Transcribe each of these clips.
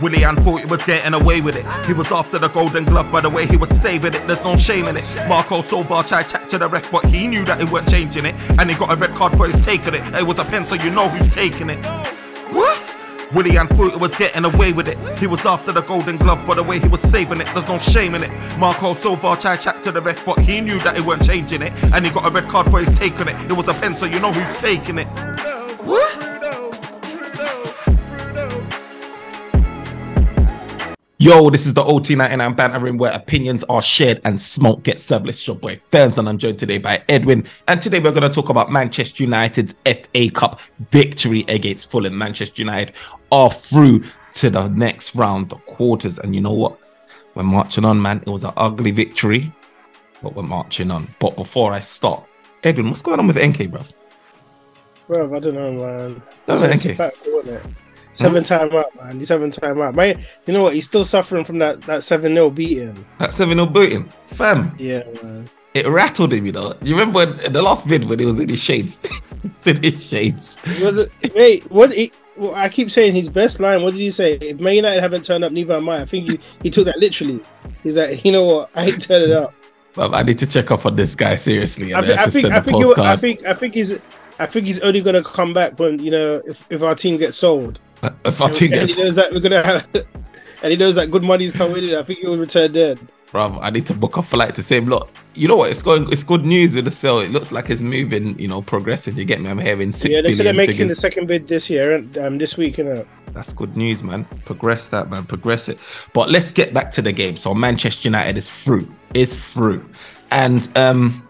Willian thought he was getting away with it. He was after the golden glove by the way he was saving it. There's no shame in it. Marco Silva tried chat to the ref, but he knew that he weren't changing it. And he got a red card for his taking it. It was a pen, so you know who's taking it. What? Willian thought he was getting away with it. He was after the golden glove, but the way he was saving it, there's no shame in it. Marco Silva tried chat to the ref, but he knew that he weren't changing it. And he got a red card for his taking it. It was a pen, so you know who's taking it. What? Yo, this is the OT99 banter room where opinions are shared and smoke gets served. It's your boy Fairs, and I'm joined today by Edwin. And today we're going to talk about Manchester United's FA Cup victory against Fulham. Manchester United are through to the next round, the quarters. And you know what? We're marching on, man. It was an ugly victory, but we're marching on. But before I start, Edwin, what's going on with NK, bro? Bro, I don't know, man. That's It's NK. back, wasn't it? Seven hmm? time out, man. He's seven time out. Man, you know what? He's still suffering from that that seven 0 beating. That 7 0 beating. Fam, Yeah, man. it rattled him, you know. You remember in the last vid when he was in his shades? It's in his shades. Was it? Wait, what? He, well, I keep saying his best line. What did he say? If Man United haven't turned up, neither am I. I think he, he took that literally. He's like, you know what? I ain't turning up. I need to check up on this guy seriously. I, and thi- I, think I think. I think I think he's I think he's only gonna come back when you know if, if our team gets sold. our team and he knows that we're gonna have, and he knows that good money's coming in. I think he'll return then. bruv, I need to book a flight to say, look, you know what? It's going. It's good news with the sale. It looks like it's moving. You know, progressing. You get me? I'm hearing six yeah, they said they're making the second bid this year and um, this week, you know. That's good news, man. Progress that, man. Progress it. But let's get back to the game. So Manchester United is through. It's through, and um.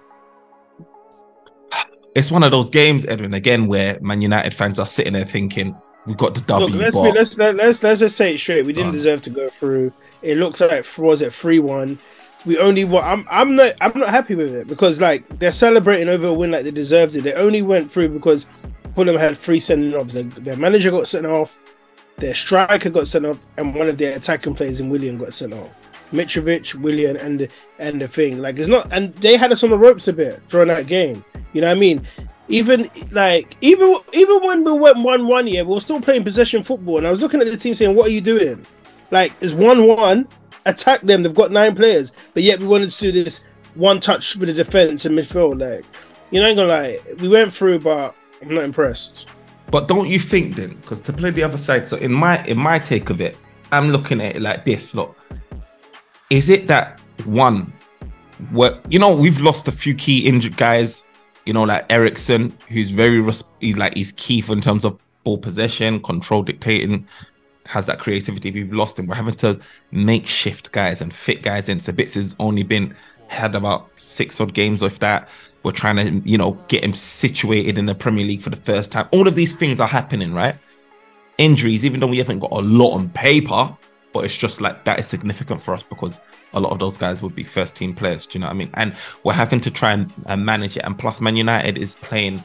It's one of those games, Edwin, again, where Man United fans are sitting there thinking, "We got the W." Look, let's but be, let's let, let's let's just say it straight. We didn't deserve to go through. It looks like was it three one. We only what I'm I'm not I'm not happy with it because like they're celebrating over a win like they deserved it. They only went through because Fulham had three sending offs. Their, their manager got sent off, their striker got sent off, and one of their attacking players in Willian got sent off. Mitrovic, Willian, and the, and the thing like it's not. And they had us on the ropes a bit during that game. You know what I mean? Even like even even when we went one one year, we were still playing possession football, and I was looking at the team saying, "What are you doing? Like it's one one, attack them. They've got nine players, but yet we wanted to do this one touch for the defense and midfield. Like you know, I'm gonna lie, we went through, but I'm not impressed. But don't you think then? Because to play the other side, so in my in my take of it, I'm looking at it like this. Look, is it that one? What you know, we've lost a few key injured guys. You know, like Eriksen, who's very res- he's like he's key in terms of ball possession, control, dictating, has that creativity. We've lost him. We're having to make shift guys and fit guys in. Sabitz has only been had about six odd games of that. We're trying to, you know, get him situated in the Premier League for the first time. All of these things are happening, right? Injuries, even though we haven't got a lot on paper, but it's just like that is significant for us because a lot of those guys would be first team players. Do you know what I mean? And we're having to try and, manage it. And plus, Man United is playing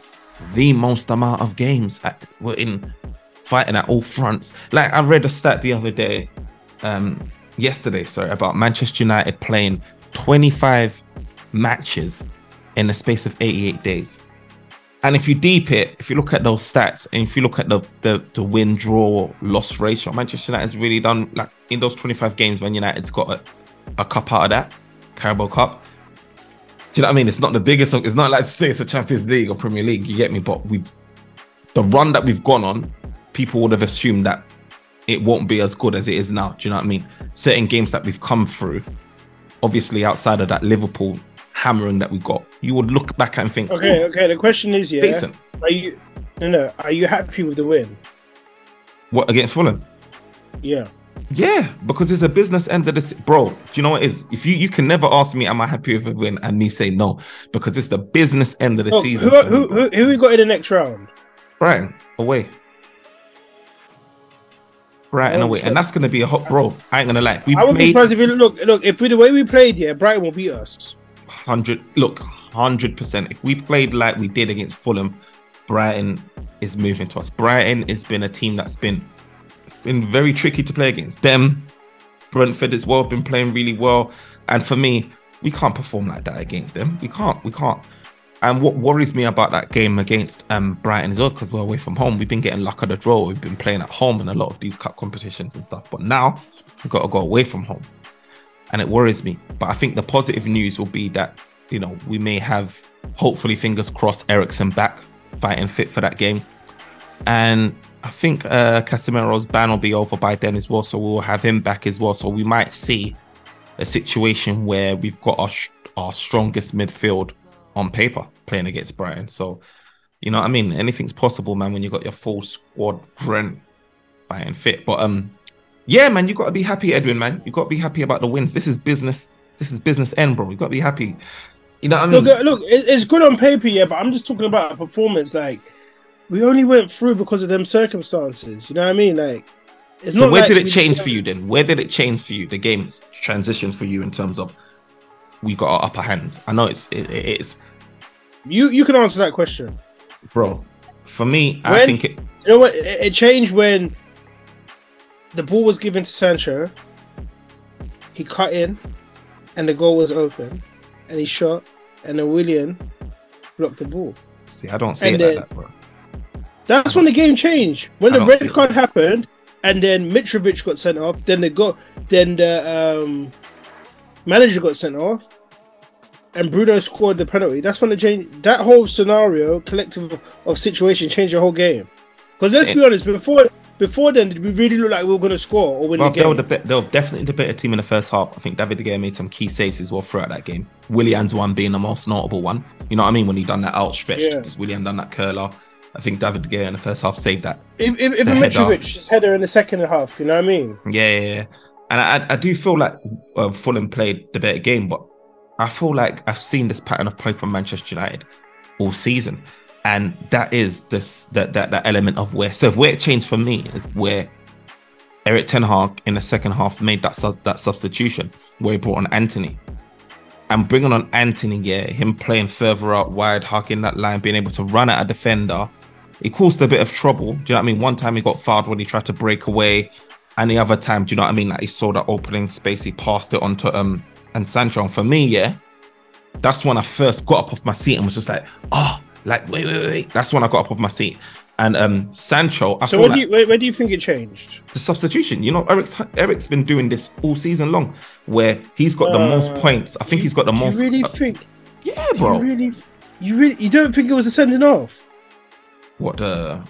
the most amount of games. At, we're in fighting at all fronts. Like I read a stat the other day, um, yesterday, sorry, about Manchester United playing 25 matches in the space of 88 days. And if you deep it, if you look at those stats, and if you look at the the, the win draw loss ratio, Manchester United's really done like in those 25 games, Man United's got a, a cup out of that, Carabao Cup. Do you know what I mean? It's not the biggest. It's not like to say it's a Champions League or Premier League. You get me? But we've the run that we've gone on. People would have assumed that it won't be as good as it is now. Do you know what I mean? Certain games that we've come through, obviously outside of that Liverpool hammering that we got, you would look back and think, Okay, "Ooh, okay. The question is, yeah, decent. are you no no? Are you happy with the win? What against Fulham? Yeah. Yeah, because it's a business end of this, bro. Do you know what it is? If you you can never ask me, am I happy with a win, and me say no, because it's the business end of the Look, season. who, who, who, who we got in the next round? Brighton away. Brighton away, and that's gonna be a hot, bro. I ain't gonna lie. If we I wouldn't be surprised if you look look if we the way we played, yeah, Brighton will beat us. Hundred, look, hundred percent. If we played like we did against Fulham, Brighton is moving to us. Brighton has been a team that's been been very tricky to play against. Them, Brentford as well, been playing really well. And for me, we can't perform like that against them. We can't. We can't. And what worries me about that game against um, Brighton is well because we're away from home. We've been getting luck of the draw. We've been playing at home in a lot of these cup competitions and stuff. But now we've got to go away from home, and it worries me. But I think the positive news will be that you know we may have, hopefully, fingers crossed, Eriksen back fighting fit for that game, and I think uh, Casemiro's ban will be over by then as well. So we'll have him back as well. So we might see a situation where we've got our our strongest midfield on paper playing against Brighton. So, you know what I mean? Anything's possible, man, when you've got your full squad Brent fighting fit. But um yeah, man, you gotta be happy, Edwin, man. You gotta be happy about the wins. This is business, this is business end, bro. You gotta be happy. You know what I mean? Look, look, it's good on paper, yeah, but I'm just talking about a performance. Like, we only went through because of them circumstances. You know what I mean? Like, it's so where like did it change for you then? Where did it change for you? The game's transition for you in terms of we got our upper hand. I know it's it, it is. You you can answer that question, bro. For me, when, I think it. You know what? It, it changed when the ball was given to Sancho. He cut in, and the goal was open, and he shot, and then Willian blocked the ball. See, I don't see and it then, like that, bro. That's when the game changed. When I the red card happened, and then Mitrovic got sent off. Then they got then the um, manager got sent off, and Bruno scored the penalty. That's when the change. That whole scenario, collective of situation, changed the whole game. Because let's be honest, before before then, did we really look like we were going to score or win well, the game? They were, the, they were definitely the better team in the first half. I think David De Gea made some key saves as well throughout that game. Willian's one being the most notable one. You know what I mean? When he done that outstretched, yeah. because Willian done that curler. I think David De Gea in the first half saved that. If, if, if Mitrovic header in the second half, you know what I mean? Yeah, yeah, yeah. And I, I do feel like uh, Fulham played the better game, but I feel like I've seen this pattern of play from Manchester United all season, and that is this that that, that element of where. So where it changed for me is where Erik Ten Hag in the second half made that that substitution where he brought on Antony And bringing on Antony yeah, him playing further out wide, hugging that line, being able to run at a defender, it caused a bit of trouble. Do you know what I mean? One time he got fouled when he tried to break away. And the other time, do you know what I mean? Like he saw that opening space, he passed it on to um and Sancho. And for me, yeah, that's when I first got up off my seat and was just like, oh, like wait, wait, wait. That's when I got up off my seat. And um Sancho, I so where, like do you, where, where, do you think it changed? The substitution. You know, Erik's Erik's been doing this all season long, where he's got uh, the most points. I think you, he's got the most. You really uh, think? Yeah, bro. You really, you really, you don't think it was a sending off? What the?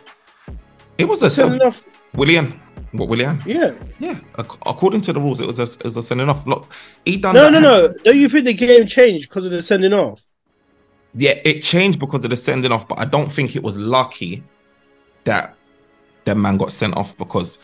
It was a sending off. Willian. What Willian? Yeah, yeah. According to the rules, it was a, it was a sending off. Look, he done. No, no, no. Don't you think the game changed because of the sending off? Yeah, it changed because of the sending off, but I don't think it was lucky that that man got sent off because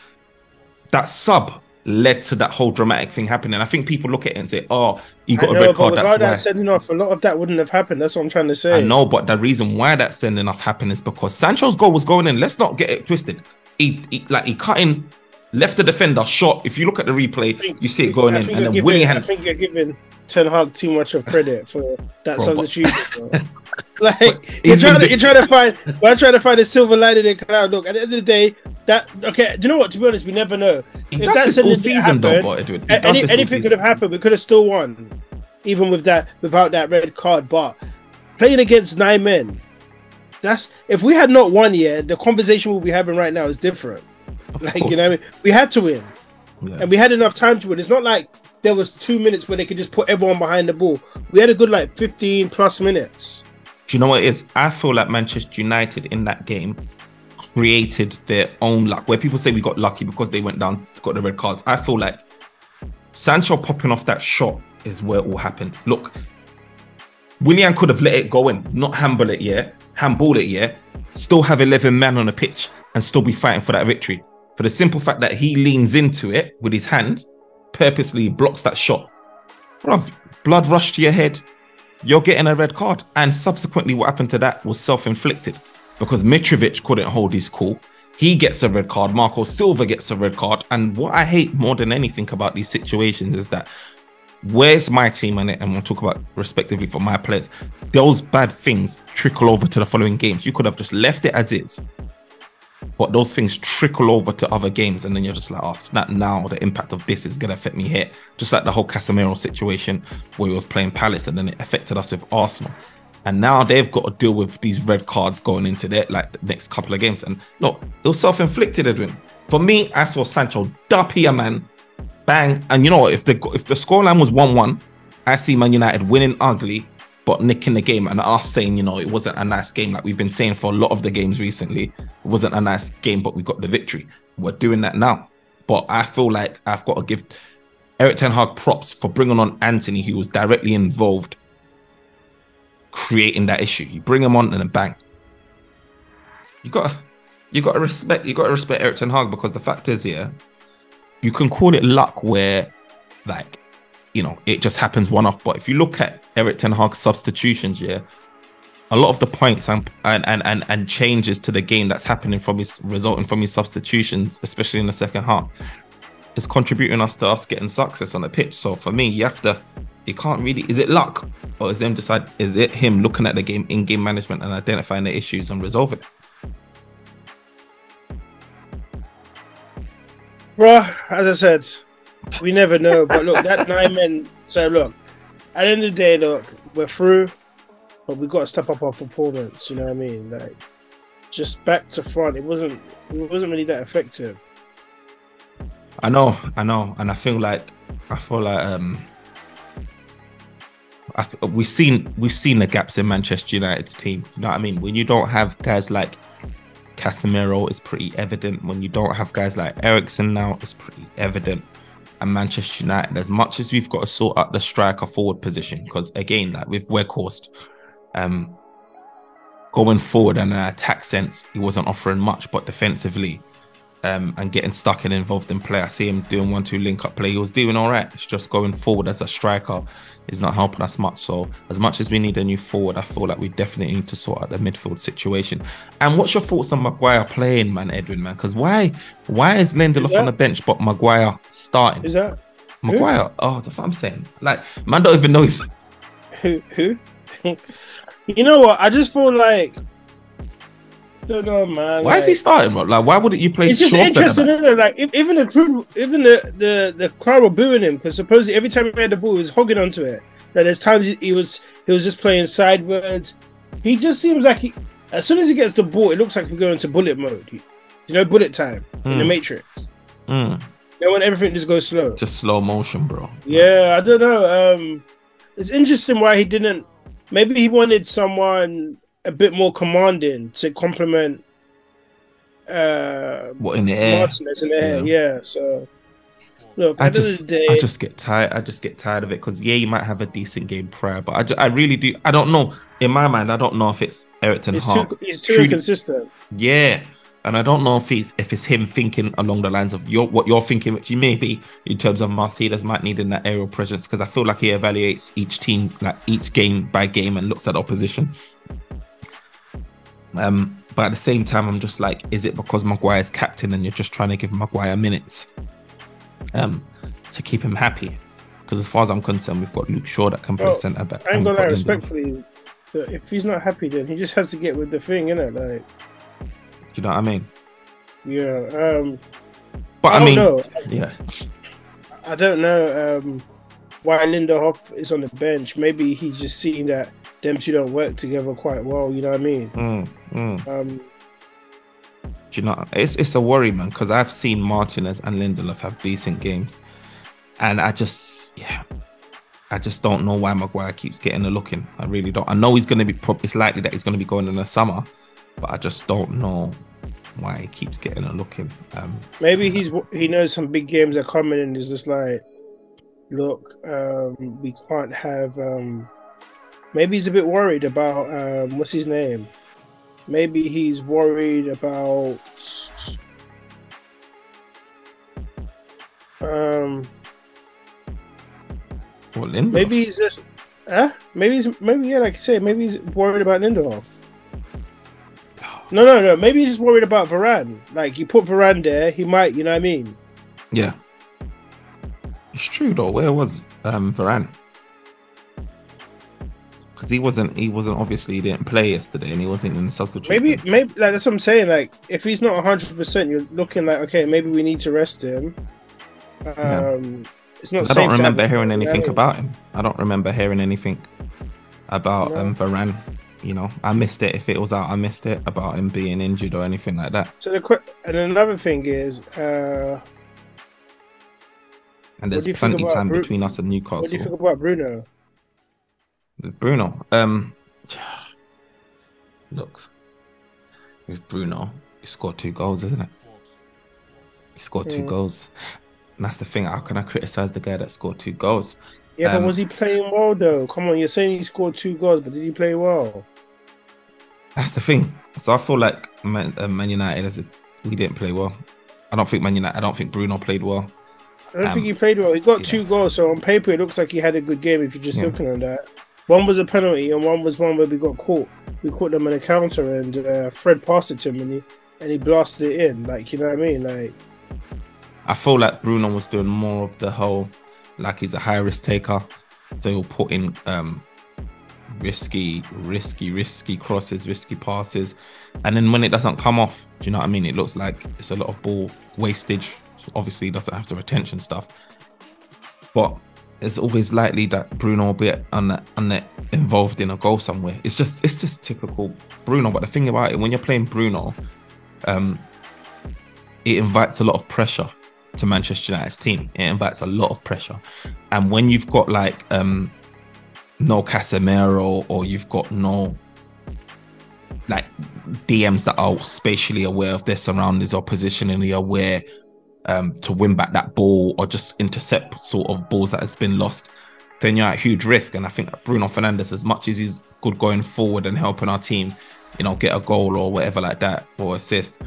that sub led to that whole dramatic thing happening. I think people look at it and say, "Oh, you got know, a red card." That's why that sending off. A lot of that wouldn't have happened. That's what I'm trying to say. I know, but the reason why that sending off happened is because Sancho's goal was going in. Let's not get it twisted. He, he like he cut in left the defender shot. If you look at the replay, think, you see it going in, and then giving, I think you're giving Ten Hag too much of credit for that bro, substitution. like you're trying, to, you're trying to find, I'm trying to find a silver lining in cloud. Look, at the end of the day, that okay. Do you know what? To be honest, we never know. He if that's all season, happened, though, Edward. Any, anything could have happened. We could have still won, even with that, without that red card. But playing against nine men, that's if we had not won yet, the conversation we'll be having right now is different. Like you know, I mean? we had to win, yeah. and we had enough time to win. It's not like there was two minutes where they could just put everyone behind the ball. We had a good like fifteen plus minutes. Do you know what it is? I feel like Manchester United in that game created their own luck. Where people say we got lucky because they went down, got the red cards. I feel like Sancho popping off that shot is where it all happened. Look, Willian could have let it go in, not handball it, yeah, handball it, yeah, still have 11 men on the pitch and still be fighting for that victory for the simple fact that he leans into it with his hand, purposely blocks that shot. Bruv, blood rushed to your head. You're getting a red card. And subsequently, what happened to that was self inflicted because Mitrovic couldn't hold his cool. He gets a red card. Marco Silva gets a red card. And what I hate more than anything about these situations is that where's my team in it? And we'll talk about respectively for my players. Those bad things trickle over to the following games. You could have just left it as is but those things trickle over to other games, and then you're just like, oh snap! Now the impact of this is gonna affect me here. Just like the whole Casemiro situation where he was playing Palace, and then it affected us with Arsenal. And now they've got to deal with these red cards going into their like the next couple of games. And look, it was self-inflicted, Edwin. For me, I saw Sancho dup a man. Bang. And you know what? If the if the scoreline was 1-1, I see Man United winning ugly, but nicking the game. And us saying, you know, it wasn't a nice game, like we've been saying for a lot of the games recently. It wasn't a nice game, but we got the victory. We're doing that now. But I feel like I've got to give Erik Ten Hag props for bringing on Antony, who was directly involved creating that issue. You bring him on and a bang. You got you got to respect you got to respect Erik Ten Hag because the fact is, yeah, you can call it luck where, like, you know, it just happens one off. But if you look at Erik Ten Hag's substitutions, yeah, a lot of the points and and and and changes to the game that's happening from his resulting from his substitutions, especially in the second half, is contributing us to us getting success on the pitch. So for me, you have to you can't really is it luck or is him decide is it him looking at the game in game management and identifying the issues and resolving it? Bruh, as I said, we never know. But look, that nine men. So look, at the end of the day, look, we're through, but we got to step up our performance. You know what I mean? Like, just back to front. It wasn't. It wasn't really that effective. I know, I know, and I feel like I feel like um I th- we've seen we've seen the gaps in Manchester United's team. You know what I mean? When you don't have guys like Casemiro, it's pretty evident. When you don't have guys like Eriksen now, it's pretty evident. And Manchester United, as much as we've got to sort out the striker forward position, because again, like with Weghorst, um, going forward and an attack sense, he wasn't offering much, but defensively, um, and getting stuck and involved in play. I see him doing one two link up play. He was doing all right. It's just going forward as a striker is not helping us much. So as much as we need a new forward, I feel like we definitely need to sort out the midfield situation. And what's your thoughts on Maguire playing, man, Edwin, man? Because why why is Lindelof is on the bench but Maguire starting? Is that Maguire? Who? Oh, that's what I'm saying. Like man, don't even know if who who. you know what? I just feel like don't know, man. Why like, is he starting, bro? Like, why wouldn't you play? It's just interesting, isn't it? Like, if, even the crew, even the the the crowd were booing him because supposedly every time he had the ball, he was hogging onto it. Like, there's times he was he was just playing sideways. He just seems like he, as soon as he gets the ball, it looks like we're going to bullet mode. You know, bullet time mm. in the hmm. Matrix. Mm. Know, when everything just goes slow. Just slow motion, bro. Yeah, I don't know. Um, it's interesting why he didn't. Maybe he wanted someone a bit more commanding to complement uh what in the air Martinez in the air, yeah. yeah. So look, I just day, I just get tired. I just get tired of it because yeah, you might have a decent game prior, but I, just, I really do. I don't know. In my mind, I don't know if it's Erik Ten Hag. He's too, inconsistent. Yeah, and I don't know if it's if it's him thinking along the lines of your what you're thinking, which you may be in terms of Martinez might need in that aerial presence because I feel like he evaluates each team like each game by game and looks at opposition um, but at the same time, I'm just like, is it because Maguire's captain and you're just trying to give Maguire minutes um, to keep him happy? Because as far as I'm concerned, we've got Luke Shaw that can play well, centre back. I'm gonna lie, respectfully, if he's not happy, then he just has to get with the thing, innit? Like, do you know what I mean? Yeah. Um, but I, I mean, know. yeah. I don't know um, why Lindelof is on the bench. Maybe he's just seeing that them two don't work together quite well. You know what I mean? Mm, mm. Um, Do you know? It's it's a worry, man, because I've seen Martinez and Lindelof have decent games, and I just yeah, I just don't know why Maguire keeps getting a look in. I really don't. I know he's going to be. It's likely that he's going to be going in the summer, but I just don't know why he keeps getting a look in. Um, Maybe he's he knows some big games are coming, and he's just like, look, um, we can't have. Um, Maybe he's a bit worried about um, what's his name. Maybe he's worried about um. What Lindelof? Maybe he's just, huh? Maybe he's maybe yeah, like I said, maybe he's worried about Lindelof. No, no, no. Maybe he's just worried about Varane. Like you put Varane there, he might. You know what I mean? Yeah. It's true though. Where was um Varane? Because he wasn't he wasn't obviously he didn't play yesterday and he wasn't in the substitute. Maybe maybe like that's what I'm saying. Like if he's not 100, percent you're looking like okay, maybe we need to rest him. Um, yeah. it's not. I don't remember hearing anything about him. I don't remember hearing anything about no. um Varane You know, I missed it. If it was out, I missed it about him being injured or anything like that. So the que- and another thing is, uh, And there's do you think plenty time Bru- between us and Newcastle. what do you think about Bruno? With Bruno. Um, look, with Bruno, he scored two goals, isn't it? He scored two goals. And that's the thing. How can I criticize the guy that scored two goals? Yeah, Um, but was he playing well though? Come on, you're saying he scored two goals, but did he play well? That's the thing. So I feel like Man, uh, Man United, as a, we didn't play well. I don't think Man United. I don't think Bruno played well. I don't Um, think he played well. He got yeah. two goals, so on paper it looks like he had a good game. If you're just Yeah. looking at that, one was a penalty and one was one where we got caught. We caught them in a counter, and uh, Fred passed it to him, and he and he blasted it in. Like you know what I mean? Like I feel like Bruno was doing more of the whole, like he's a high risk taker, so he'll put in um risky, risky, risky crosses, risky passes, and then when it doesn't come off, do you know what I mean? It looks like it's a lot of ball wastage. Obviously, doesn't have the retention stuff, but it's always likely that Bruno will be that, on involved in a goal somewhere. It's just it's just typical Bruno. But the thing about it, when you're playing Bruno, um, it invites a lot of pressure to Manchester United's team. It invites a lot of pressure, and when you've got like um, no Casemiro or you've got no like DMs that are spatially aware of their surroundings or positionally aware um, to win back that ball or just intercept sort of balls that has been lost, then you're at huge risk. And I think Bruno Fernandes, as much as he's good going forward and helping our team, you know, get a goal or whatever like that or assist,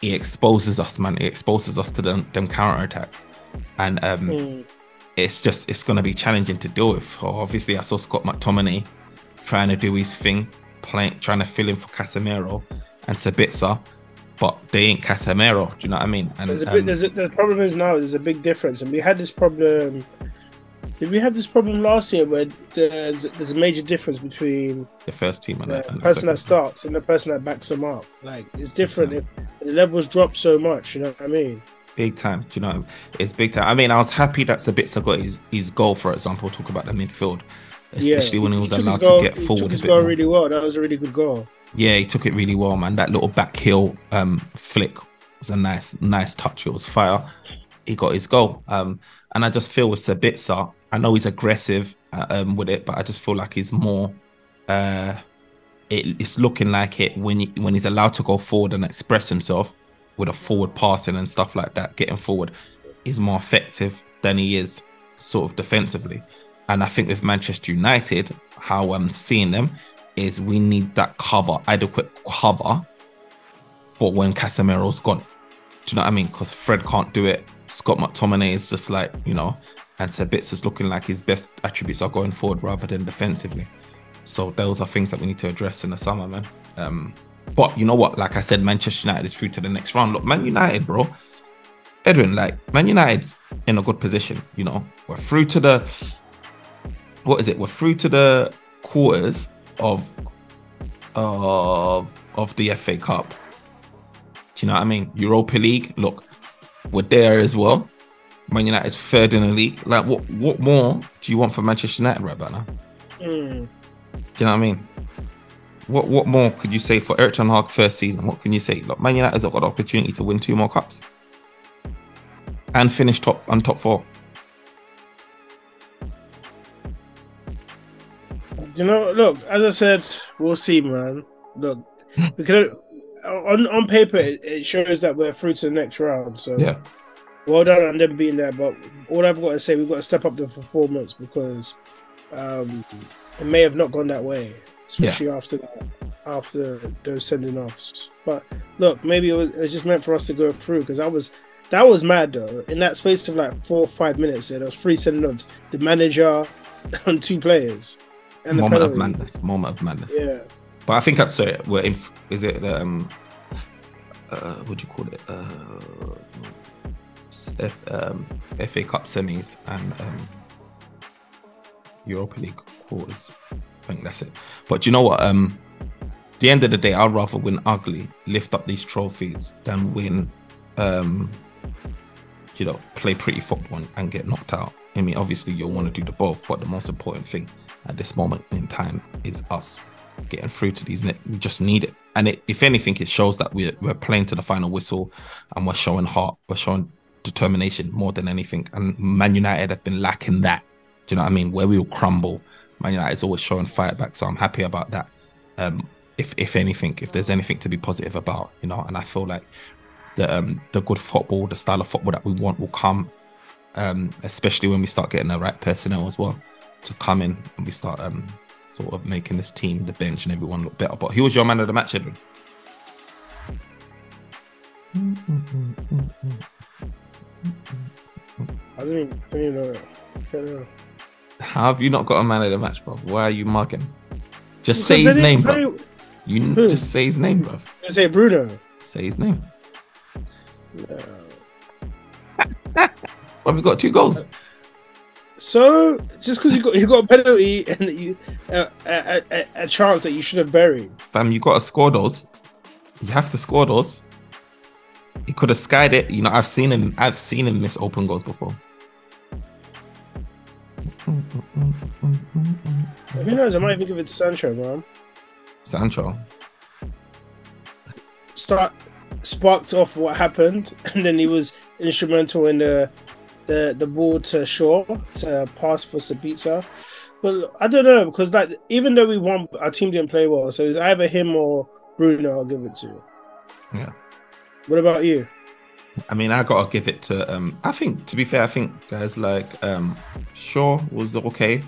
he exposes us, man. He exposes us to them, them counter attacks. And um, mm, it's just it's going to be challenging to deal with. Obviously, I saw Scott McTominay trying to do his thing, playing, trying to fill in for Casemiro and Sabitzer, but they ain't Casemiro. Do you know what I mean? And there's a um, bit. There's a, the problem is now there's a big difference, and we had this problem. Did we have this problem last year where there's, there's a major difference between the first team and, the the, and person that starts and the person that backs them up? Like it's different if the levels drop so much. You know what I mean? big time. Do you know? It's big time. I mean, I was happy that Sabitzer got his, his goal, for example. Talk about the midfield, especially when he was took his allowed goal- to get he forward took a his goal more. really well. That was a really good goal. Yeah, he took it really well, man. That little back heel um, flick was a nice, nice touch. It was fire. He got his goal. Um, and I just feel with Sabitzer, I know he's aggressive uh, um, with it, but I just feel like he's more. Uh, it, it's looking like it when he, when he's allowed to go forward and express himself with a forward passing and stuff like that, getting forward, is more effective than he is sort of defensively. And I think with Manchester United, how I'm seeing them is we need that cover, adequate cover for when Casemiro's gone. Do you know what I mean? Because Fred can't do it. Scott McTominay is just like, you know, and Sabitz is looking like his best attributes are going forward rather than defensively. So those are things that we need to address in the summer, man. Um, but you know what? Like I said, Manchester United is through to the next round. Look, Man United, bro. Edwin, like Man United's in a good position. You know, we're through to the what is it? We're through to the quarters of of of the FA Cup. Do you know what I mean? Europa League. Look, we're there as well. Man United's third in the league. Like, what what more do you want for Manchester United right about now? Mm. Do you know what I mean? What what more could you say for Erik Ten Hag first season? What can you say? Look, Man United's got the opportunity to win two more cups and finish top on top four. You know, look, as I said, we'll see, man. Look, could on on paper it, it shows that we're through to the next round. So Yeah, well done on them being there. But all I've got to say, we've got to step up the performance because um, it may have not gone that way, especially after that, after those sending offs. But look, maybe it was, it was just meant for us to go through because I was that was mad though. In that space of like four or five minutes, there was three sending offs. The manager and two players, and moment of madness. Moment of madness. Yeah. But I think that's it. We're in. Is it um? Uh, what do you call it? Uh, F, um, FA Cup semis and um, Europa League quarters. I think that's it. But do you know what? Um, the end of the day, I'd rather win ugly, lift up these trophies, than win. Um, you know, play pretty football and get knocked out. I mean, obviously you'll want to do the both, but the most important thing at this moment in time is us getting through to these. We just need it, and it, if anything, it shows that we're we're playing to the final whistle, and we're showing heart, we're showing determination more than anything. And Man United have been lacking that. Do you know what I mean? Where we will crumble, Man United is always showing fight back. So I'm happy about that. Um, if if anything, if there's anything to be positive about, you know, and I feel like the um, the good football, the style of football that we want will come, um, especially when we start getting the right personnel as well to come in and we start um, sort of making this team, the bench, and everyone look better. But who was your man of the match, Edwin? I don't even, I even know. How have you not got a man of the match, bro? Why are you mugging? Just say his name, bro. You Who? just say his name, bro. I say Bruno. Say his name. No. Well, we got two goals. So just because you got you got a penalty and you uh, a, a, a, chance that you should have buried. Bam, you got to score those. You have to score those. He could have skied it. You know, I've seen him. I've seen him miss open goals before. Who knows? I might even give it to Sancho, man. Sancho. Start sparked off what happened, and then he was instrumental in the the the ball to Shaw to pass for Sabitzer. But I don't know because like even though we won, our team didn't play well. So it's either him or Bruno. I'll give it to. Yeah. What about you? I mean, I gotta give it to. Um, I think to be fair, I think guys like um, Shaw was okay.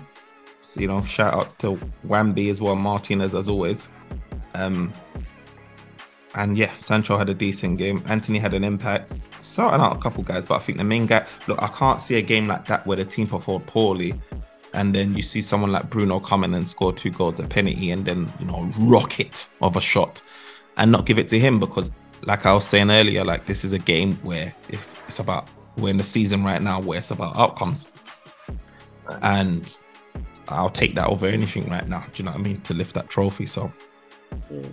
So, you know, shout out to Wamby as well, Martinez as always. Um, and yeah, Sancho had a decent game. Antony had an impact. Starting out a couple guys, but I think the main guy. Look, I can't see a game like that where the team performed poorly, and then you see someone like Bruno come in and score two goals, a penalty, and then you know rocket of a shot, and not give it to him because, like I was saying earlier, like this is a game where it's it's about we're in the season right now where it's about outcomes, and I'll take that over anything right now. Do you know what I mean? To lift that trophy, so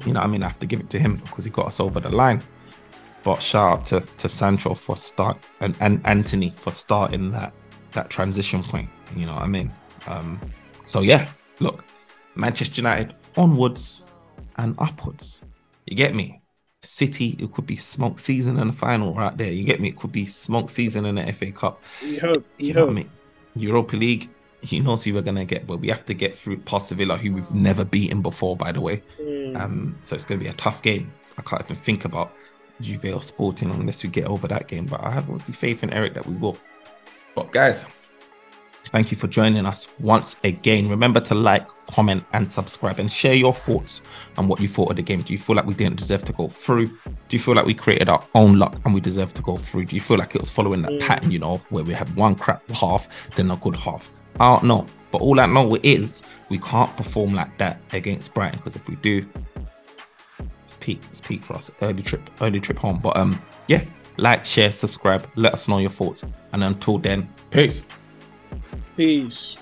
you know, I mean, I have to give it to him because he got us over the line. But shout out to, to Sancho for start and, and Antony for starting that that transition point. You know what I mean? Um, so yeah, look, Manchester United onwards and upwards. You get me? City, it could be smoke season in the final right there. You get me? It could be smoke season in the FA Cup. You hope. You, you know what I mean? Europa League, he knows who we're gonna get, but we have to get through past Sevilla, who we've never beaten before, by the way. Mm. Um, so it's gonna be a tough game. I can't even think about Juve or Sporting unless we get over that game. But I have faith in Erik that we will. But guys, thank you for joining us once again. Remember to like, comment, and subscribe, and share your thoughts on what you thought of the game. Do you feel like we didn't deserve to go through? Do you feel like we created our own luck and we deserve to go through? Do you feel like it was following that mm. pattern, you know, where we had one crap half, then a good half? I don't know. But all I know is we can't perform like that against Brighton because if we do, it's peak. It's peak for us. Early trip, early trip home. But um, yeah, like, share, subscribe. Let us know your thoughts. And until then, peace. Peace.